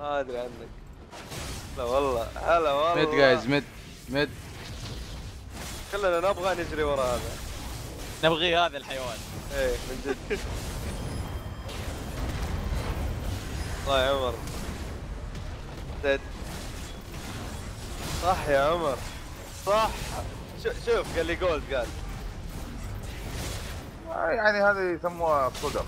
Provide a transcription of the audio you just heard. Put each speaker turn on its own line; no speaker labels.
ما أدري عنك. لا والله هلا والله.
ميد جايز ميد ميد
كلنا نبغى نجري ورا هذا.
نبغي هذا الحيوان.
إيه من جد. الله يا عمر. دد صح يا عمر. صح. شوف قال لي جولد قال.
يعني هذه يسموها صدف